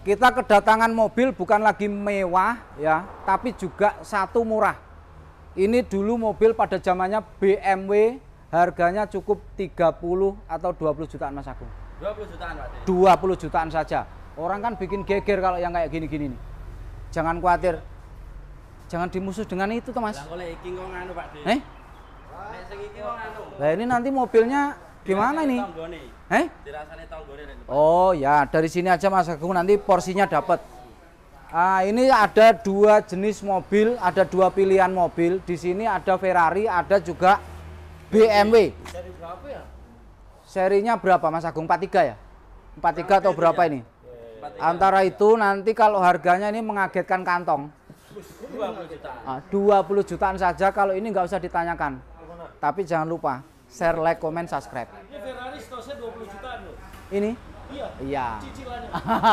kita kedatangan mobil bukan lagi mewah ya, tapi juga satu murah. Ini dulu mobil pada zamannya BMW harganya cukup 30 atau 20 jutaan Mas Agung. 20 jutaan Pak De. 20 jutaan saja. Orang kan bikin geger kalau yang kayak gini-gini nih. Jangan khawatir. Jangan dimusuh dengan itu tuh Mas. Lah oleh iki kok nganu Pak De. Eh? Lah ini nanti mobilnya gimana ini? Eh? Oh ya, dari sini aja Mas Agung nanti porsinya dapat. Ah, ini ada dua jenis mobil, ada dua pilihan mobil. Di sini ada Ferrari, ada juga BMW. Dari berapa ya? Serinya berapa Mas Agung? 43 ya? 43 atau berapa ini? Empat- Antara itu nanti kalau harganya ini mengagetkan kantong. 20 jutaan. Ah, 20 jutaan saja kalau ini nggak usah ditanyakan. Tapi jangan lupa share, like, comment, subscribe. Ini Ferrari stosnya 20 jutaan loh. Ini? Iya, Iya. cicilannya.